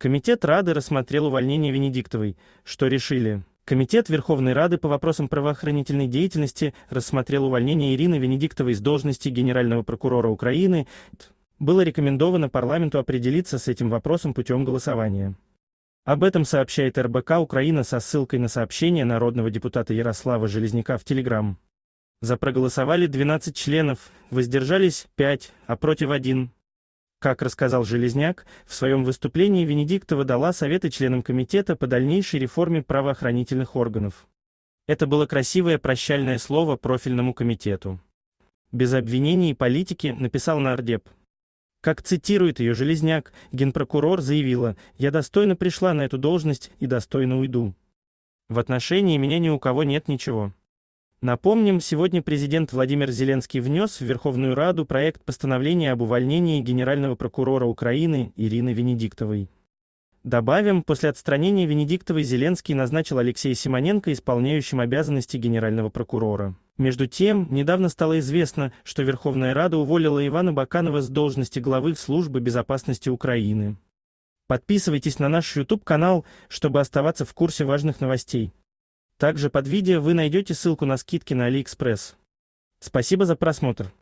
Комитет Рады рассмотрел увольнение Венедиктовой. Что решили? Комитет Верховной Рады по вопросам правоохранительной деятельности рассмотрел увольнение Ирины Венедиктовой с должности Генерального прокурора Украины. Было рекомендовано парламенту определиться с этим вопросом путем голосования. Об этом сообщает РБК Украина со ссылкой на сообщение народного депутата Ярослава Железняка в Телеграм. За проголосовали 12 членов, воздержались 5, а против 1. Как рассказал Железняк, в своем выступлении Венедиктова дала советы членам комитета по дальнейшей реформе правоохранительных органов. Это было красивое прощальное слово профильному комитету. Без обвинений и политики написал нардеп. Как цитирует ее Железняк, генпрокурор заявила, «Я достойно пришла на эту должность и достойно уйду. В отношении меня ни у кого нет ничего». Напомним, сегодня президент Владимир Зеленский внес в Верховную Раду проект постановления об увольнении генерального прокурора Украины Ирины Венедиктовой. Добавим, после отстранения Венедиктовой Зеленский назначил Алексея Симоненко исполняющим обязанности генерального прокурора. Между тем, недавно стало известно, что Верховная Рада уволила Ивана Баканова с должности главы службы безопасности Украины. Подписывайтесь на наш YouTube-канал, чтобы оставаться в курсе важных новостей. Также под видео вы найдете ссылку на скидки на AliExpress. Спасибо за просмотр.